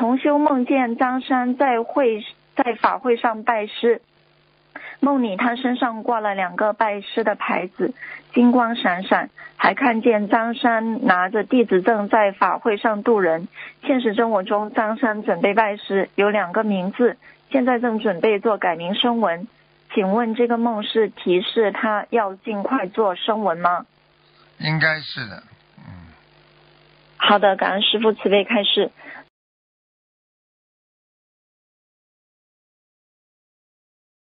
重修梦见张三在会在法会上拜师，梦里他身上挂了两个拜师的牌子，金光闪闪，还看见张三拿着弟子证在法会上渡人。现实生活中，张三准备拜师，有两个名字，现在正准备做改名声文。请问这个梦是提示他要尽快做声文吗？应该是的，嗯。好的，感恩师傅慈悲开示。